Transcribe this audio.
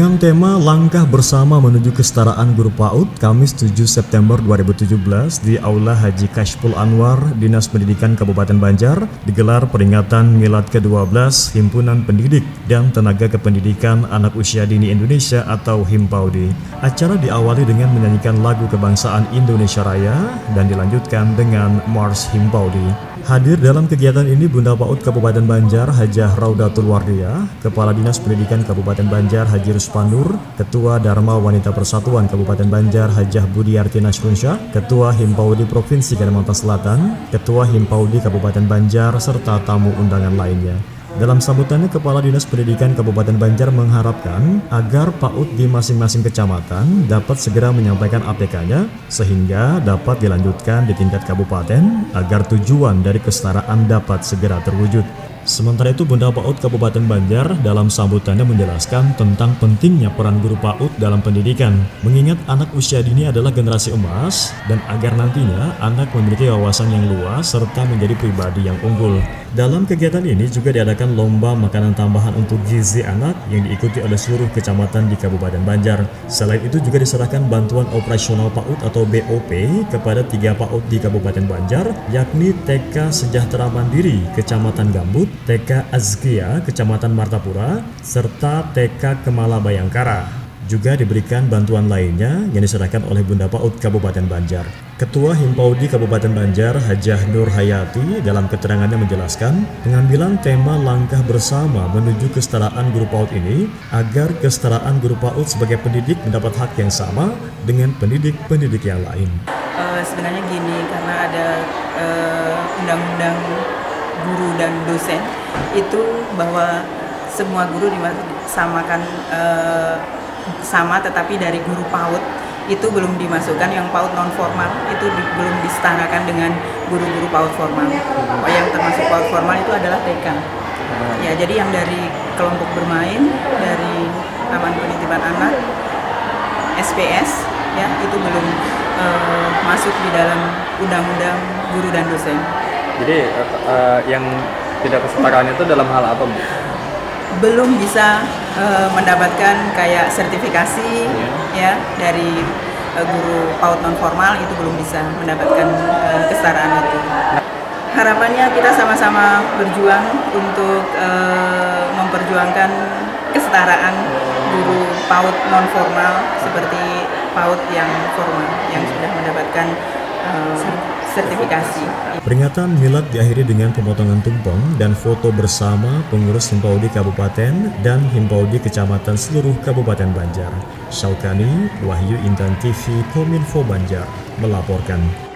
tema Langkah Bersama Menuju Kesetaraan Guru PAUD Kamis 7 September 2017 di Aula Haji Kashful Anwar, Dinas Pendidikan Kabupaten Banjar digelar peringatan Milad ke-12 Himpunan Pendidik dan Tenaga Kependidikan Anak Usia Dini Indonesia atau HIMPAUDI. Acara diawali dengan menyanyikan lagu kebangsaan Indonesia Raya dan dilanjutkan dengan Mars HIMPAUDI. Hadir dalam kegiatan ini Bunda PAUD Kabupaten Banjar Hajah Raudatul Wardia, Kepala Dinas Pendidikan Kabupaten Banjar Haji Ruspanur, Ketua Dharma Wanita Persatuan Kabupaten Banjar Hajah Budiarti Nasrunsyah, Ketua Himpaudi Provinsi Kalimantan Selatan, Ketua Himpaudi Kabupaten Banjar, serta tamu undangan lainnya. Dalam sambutannya, Kepala Dinas Pendidikan Kabupaten Banjar mengharapkan agar PAUD di masing-masing kecamatan dapat segera menyampaikan APK-nya sehingga dapat dilanjutkan di tingkat kabupaten agar tujuan dari kesetaraan dapat segera terwujud. Sementara itu Bunda PAUD Kabupaten Banjar dalam sambutannya menjelaskan tentang pentingnya peran guru PAUD dalam pendidikan, mengingat anak usia dini adalah generasi emas dan agar nantinya anak memiliki wawasan yang luas serta menjadi pribadi yang unggul. Dalam kegiatan ini juga diadakan lomba makanan tambahan untuk gizi anak yang diikuti oleh seluruh kecamatan di Kabupaten Banjar. Selain itu juga diserahkan bantuan operasional PAUD atau BOP kepada tiga PAUD di Kabupaten Banjar, yakni TK Sejahtera Mandiri, Kecamatan Gambut, TK Azkia, Kecamatan Martapura, serta TK Kemala Bayangkara. Juga diberikan bantuan lainnya yang diserahkan oleh Bunda PAUD Kabupaten Banjar. Ketua Himpaudi Kabupaten Banjar Hajah Nur Hayati dalam keterangannya menjelaskan pengambilan tema langkah bersama menuju kesetaraan guru PAUD ini agar kesetaraan guru PAUD sebagai pendidik mendapat hak yang sama dengan pendidik-pendidik yang lain. Uh, sebenarnya gini karena ada uh, undang-undang guru dan dosen itu bahwa semua guru disamakan uh, sama tetapi dari guru PAUD itu belum dimasukkan yang PAUD non formal itu di, belum disetarakan dengan guru-guru PAUD formal. Oh, yang termasuk PAUD formal itu adalah TK. Ya, jadi yang dari kelompok bermain dari Taman Penitipan Anak SPS ya itu belum uh, masuk di dalam undang-undang guru dan dosen. Jadi uh, yang tidak kesetaraan itu dalam hal apa, Bu? belum bisa uh, mendapatkan kayak sertifikasi yeah. ya dari uh, guru PAUD non formal itu belum bisa mendapatkan uh, kesetaraan itu. Harapannya kita sama-sama berjuang untuk uh, memperjuangkan kesetaraan guru PAUD non formal seperti PAUD yang formal yang sudah mendapatkan uh, sertifikasi. Peringatan Milad diakhiri dengan pemotongan tumpeng dan foto bersama pengurus Himpaudi Kabupaten dan Himpaudi Kecamatan seluruh Kabupaten Banjar. Syaukani, Wahyu Intan TV, Kominfo Banjar, melaporkan.